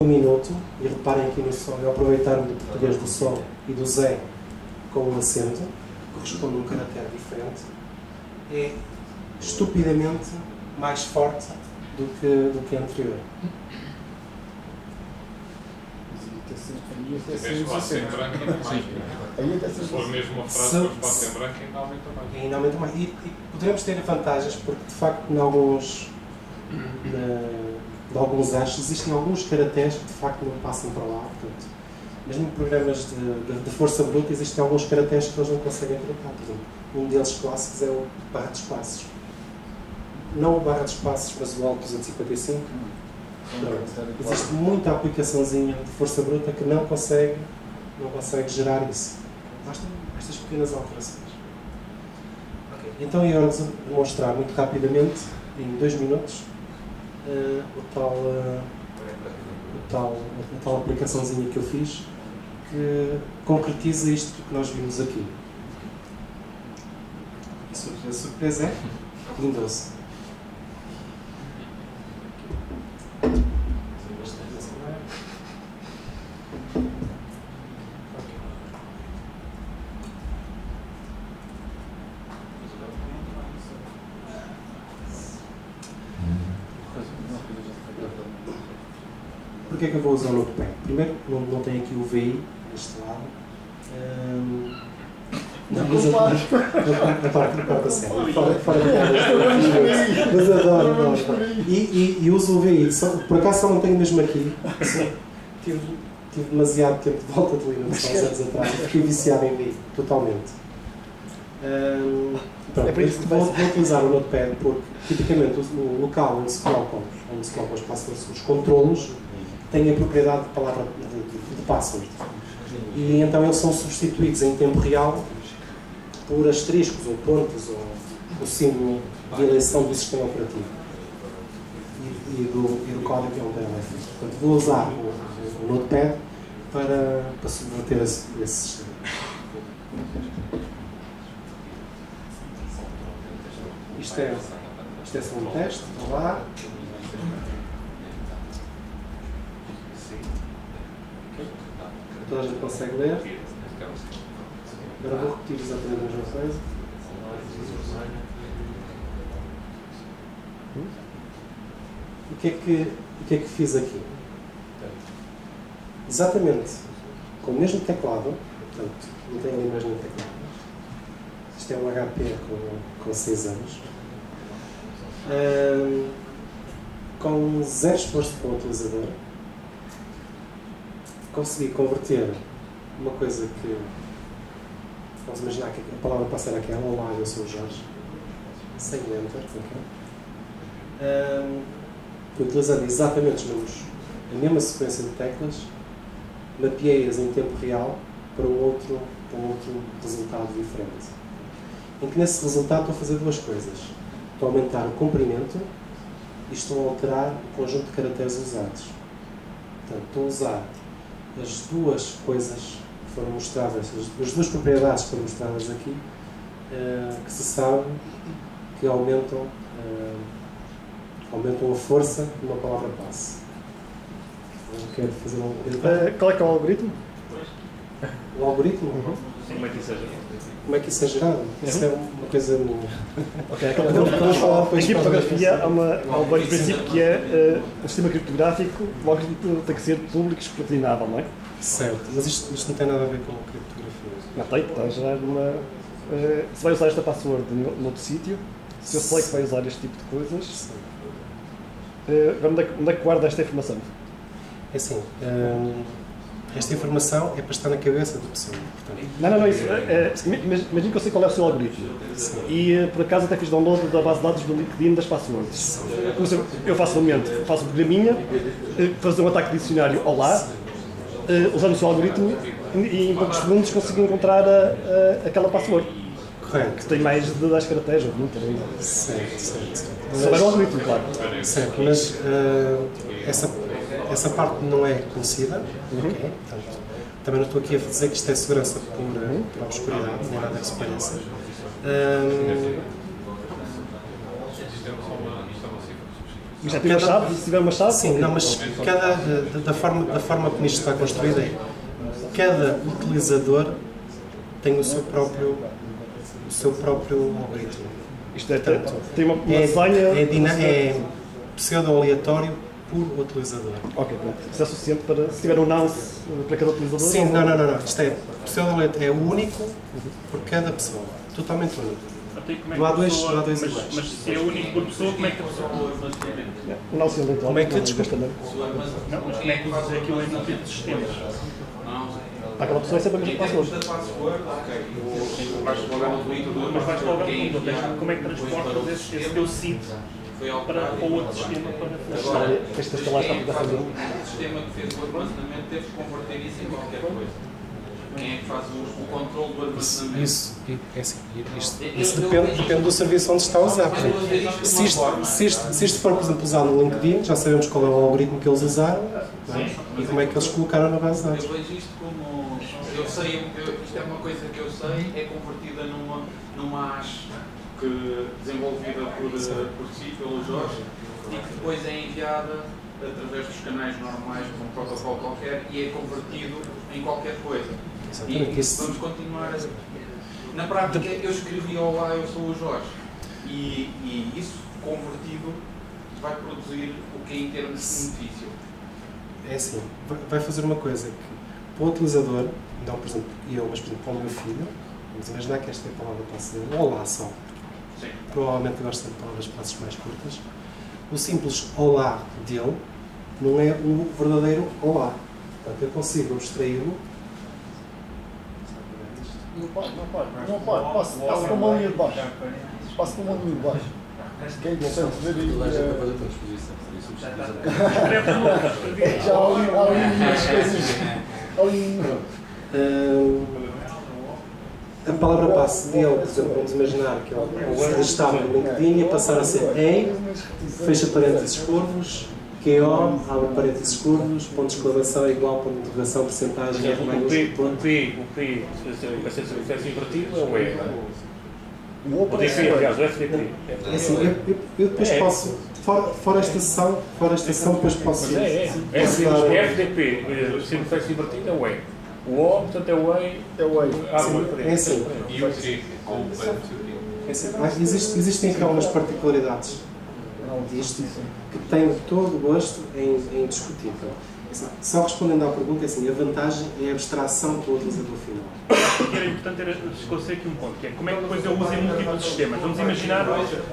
um minuto, e reparem aqui no som, eu aproveitar-me do português do som e do Zé com um acento, corresponde a um caractere diferente, é estupidamente mais forte do que, do que a anterior. Tiveste espaço em branco ainda mais. Se for mesmo uma frase com espaço em branco, ainda aumenta mais. E ainda aumenta mais. E, e poderemos ter vantagens, porque de facto, em alguns, na, de alguns eixos, existem alguns caracteres que de facto não passam para lá. Portanto, mesmo em programas de, de, de força bruta, existem alguns caracteres que eles não conseguem tratar. Por exemplo, um deles clássicos é o barra de espaços. Não o barra de espaços, mas o alto 255. Pronto. Existe muita aplicaçãozinha de força bruta que não consegue, não consegue gerar isso. Bastam estas pequenas alterações. Ok, Então eu vou demonstrar muito rapidamente, em dois minutos, eh, o tal, eh, o tal, a tal aplicaçãozinha que eu fiz que concretiza isto que nós vimos aqui. A surpresa, é lindoso. Porquê é que eu vou usar o Notepad? Primeiro, não, não tem aqui o VI deste lado. Hum, não, mas adoro a parte, a parte a sério. Fora, fora da cara. Mas adoro, adoro. adoro. E, e, e uso o VI. Só, por acaso só não tenho mesmo aqui. Só, tive, tive demasiado tempo de volta de Linux há uns anos atrás. Fiquei viciado em VI, totalmente. Hum, pronto, É por isso que vou, vou utilizar o Notepad porque, tipicamente, o, o local onde se colocam, onde se colocam os passwords, os controlos, tem a propriedade de palavra de, de, de password. E então eles são substituídos em tempo real por asteriscos ou pontos ou o símbolo de eleição do sistema operativo e, e do, e do código que é um DLF. Portanto, vou usar o, o Notepad para, para subverter esse, esse sistema. Isto é, isto é só um teste. Olá. Toda a gente consegue ler. Agora vou repetir exatamente a mesma coisa. O que é que, o que, é que fiz aqui? Exatamente com o mesmo teclado, portanto, não tem ali mesmo teclado. Isto é um HP com, com 6 anos. Ahm, com zero esforço para o utilizador, consegui converter uma coisa que vamos imaginar que a palavra passar aquela, olá, eu sou o Jorge, sem enter, ok? Ahm, utilizando exatamente os mesmos, a mesma sequência de teclas, mapeei-as em tempo real para um outro, para um outro resultado diferente. Em que nesse resultado estou a fazer duas coisas. Estou a aumentar o comprimento e estou a alterar o conjunto de caracteres usados. Portanto, estou a usar as duas coisas que foram mostradas, as, as duas propriedades que foram mostradas aqui, eh, que se sabe que aumentam, eh, aumentam a força de uma palavra passe. Quero fazer um Eh, qual é que é o algoritmo? O algoritmo. Como é que isso é gerado? Como é que isso é gerado? Isso é uma coisa minha. Ok, aquela Vamos- falar depois Em para- criptografia há, uma, há um bom princípio que é eh, o sistema criptográfico, o algoritmo tem que ser público escrutinável, não é? Certo, mas isto, isto não tem nada a ver com criptografia. Não tem, está a gerar uma. eh, se vai usar esta password no- noutro sítio, se eu sei que vai usar este tipo de coisas, Sim. eh, onde, é, que- onde é que guarda esta informação? É assim, hum, esta informação é para estar na cabeça da pessoa. Portanto, Não, não, não, isso. eh, eh, Imagina que eu sei qual é o seu algoritmo. E eh, por acaso até fiz download da base de dados do LinkedIn das passwords. Mas eu- Eu faço um programinha, eh, fazer um ataque de dicionário Olá, eh, usando o seu algoritmo e em poucos segundos consigo encontrar a- a- aquela password. correto. Que tem mais de 10 caracteres ou 20, ou isso. Certo, certo, certo. Se houver um algoritmo, claro. Certo, mas eh, essa, essa parte não é conhecida, ok? Portanto, também não estou aqui a dizer que isto é segurança por, eh, por obscuridade, nem nada que se pareça. É é substituição. Mas já tem uma chave? Se tiver uma chave? Sim, não, mas cada, da, da forma, da forma como isto está construído é cada utilizador tem o seu próprio, o seu próprio algoritmo. Isto é, Portanto, tem uma, uma é, senha... É, é pseudo-aleatório por utilizador. Ok, pronto. Isso é suficiente para, se tiver um nonce para cada utilizador? Sim, não, não, não, não. Isto é, pseudo-aleatório é único por cada pessoa. Totalmente único. Não há dois, não há dois mas, iguais. Mas se é único por pessoa, como é que a pessoa... O nosso aleatório. Como é que desculpa? Não, mas como é que usas aquilo em múltiplos sistemas? Aquela pessoa é sempre a mesma password. Mas vais logo ao fundo. Como é que transportas esse, teu seed para, para outro sistema para? Este instalar está a fazer. O sistema que fez o armazenamento teve que converter isso em qualquer coisa. Quem é que faz o, o controle do armazenamento? Isso, é assim, isto, isso depende, depende do serviço onde está a usar. Se isto, se, isto, se isto for, por exemplo, usado no LinkedIn, já sabemos qual é o algoritmo que eles usaram é? e como é que eles colocaram na base de dados. Eu vejo isto como. Eu sei, eu, isto é uma coisa que eu sei, é convertida numa, numa hash que, desenvolvida por, por si, pelo Jorge, e que depois é enviada através dos canais normais, com um protocolo qualquer, e é convertido em qualquer coisa. E vamos continuar a... Na prática, eu escrevi Olá, eu sou o Jorge. E, e isso, convertido, vai produzir o que é em termos de benefício. É assim, vai fazer uma coisa que, para o utilizador, não por exemplo eu, mas por exemplo para o meu filho, vamos imaginar que esta é a palavra dele, Olá só. Sim. Provavelmente gosta de palavras passos mais curtas. O simples Olá dele não é o verdadeiro Olá. Portanto, eu consigo abstraí-lo não pode, não pode. Não pode. Passa, passa com a mão linha de baixo. Passa com a mão linha de baixo. Quem consegue ver aí. Já há ali umas coisas. Ali. A palavra passe dele, por exemplo, vamos imaginar que ele estava no LinkedIn e passar a ser em, fecha parênteses curvos, QO, abre parênteses curvos, ponto de exclamação é igual, ponto de interrogação, porcentagem, é mais o P, o P, o P, ser sucesso invertido é o E. O DP, aliás, o FDP. É assim, eu, eu, eu depois é. posso, fora, fora esta sessão, fora esta sessão, depois posso. Mas é, é. é assim, o FDP, ser sucesso invertido é o E. O O, portanto, é o E. É o E. É assim. E o T, é assim, existe, existem aqui algumas particularidades disto que tenho todo o gosto em, em discutir. Só respondendo à pergunta, assim, a vantagem é a abstração do utilizador final. Era importante era esclarecer aqui um ponto, que é como é que depois eu uso em múltiplos sistemas. Vamos imaginar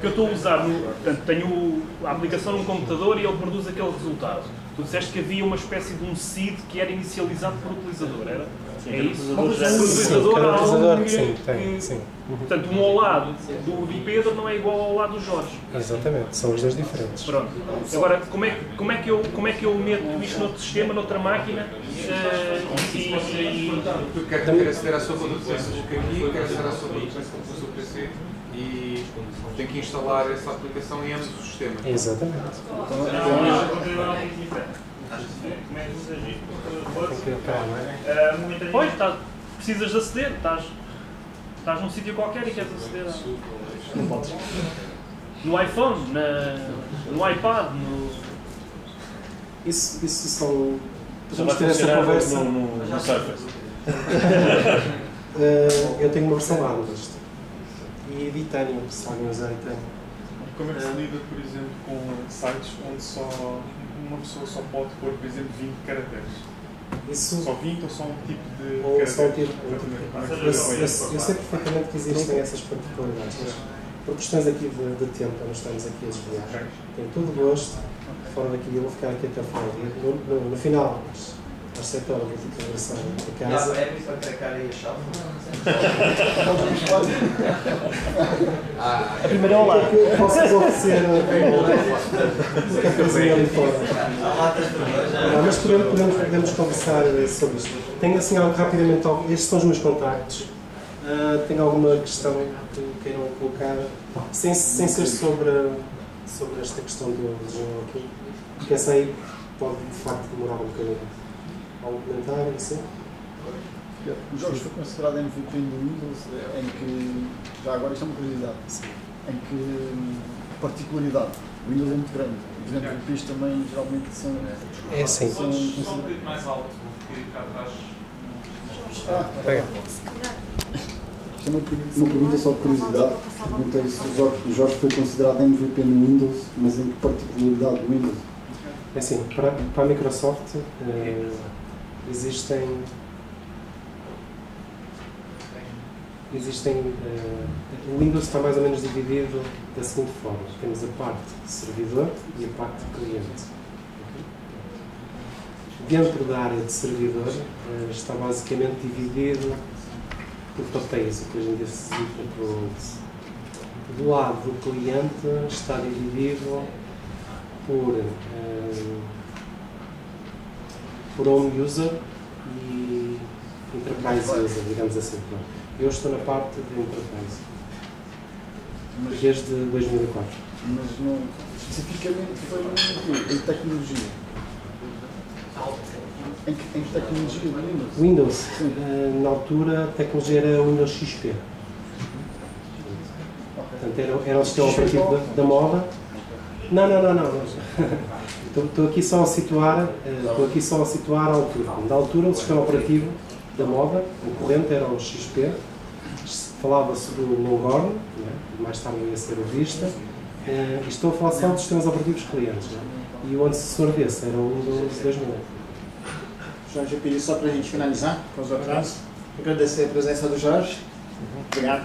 que eu estou a usar, no, portanto, tenho a aplicação num computador e ele produz aquele resultado. Tu disseste que havia uma espécie de um seed que era inicializado por utilizador, era? É isso? O utilizador há que, sim, tem, sim. Portanto, um ao lado do, do Pedro não é igual ao lado do Jorge. Exatamente, são os dois diferentes. Pronto. Agora, como é, como é, que, eu, como é que eu meto isto noutro sistema, noutra máquina? Uh, e, e... Tu quer ter aceder à sua conta de Facebook aqui, quer aceder à sua conta de Facebook no seu PC e tem que instalar essa aplicação em ambos os sistemas. Exatamente. Pois, tá, precisas de aceder, estás, estás num sítio qualquer e queres aceder. A... Não podes. No iPhone, na, no iPad, no. Isso, isso são. Vamos ter essa conversa. No, no, no Surface. uh, eu tenho uma versão Armlist e Editanium, se alguém usar Editanium. Como é que se lida, por exemplo, com sites onde só uma pessoa só pode pôr, por exemplo, 20 caracteres? Isso, só 20 ou só um tipo de ou? Só um tipo, eu, sei perfeitamente que existem essas particularidades, mas por questões aqui de, de tempo, nós estamos aqui a desviar. Tenho todo o gosto, fora daqui, eu vou ficar aqui até o final. No, no, no final, às 7 horas vou ter que regressar a casa. Dá para para cracar aí a chave? A primeira é olá. Posso oferecer um cafezinho ali fora. Mas podemos, podemos, podemos conversar sobre isto. Tenho assim algo rapidamente, estes são os meus contactos. Uh, tem alguma questão que queiram colocar, sem, sem ser sobre, sobre esta questão do João aqui, porque essa aí pode de facto demorar um bocadinho. Algum comentário, assim? O Jorge foi considerado MVP do Windows, em que, já agora isto é uma curiosidade, Sim. em que particularidade? O Windows é muito grande. Por exemplo, o PIS também geralmente são. É assim. são Só um bocadinho mais alto, porque cá atrás. ah, Pega. isto é uma, uma pergunta só de curiosidade. Perguntei se o Jorge, o Jorge foi considerado MVP no Windows, mas em que particularidade do Windows? É assim, para, para a Microsoft eh, existem. Existem. eh, o Windows está mais ou menos dividido da seguinte forma: temos a parte servidor e a parte cliente. Dentro da área de servidor eh, está basicamente dividido por papéis, o que hoje em dia se roles. Do lado do cliente está dividido por, eh, por home user e enterprise user, digamos assim. Eu estou na parte de enterprise, Mas, desde 2004. mas não, especificamente foi em tecnologia. Em tecnologia do Windows? Windows, Sim. eh, na altura a tecnologia era Windows XP. Portanto, era, era o sistema operativo da, da moda. Não, não, não, não. Estou, estou aqui só a situar, eh, estou aqui só a situar a altura. Da altura, o sistema operativo da moda, o corrente era o XP. Falava-se do Longhorn, né? mais tarde ia ser o Vista. Eh, e estou a falar só dos sistemas operativos clientes. né? E o antecessor desse era o Windows 2000. Jorge, eu pedi só para a gente finalizar com os atrasos. Agradecer a presença do Jorge. Obrigado.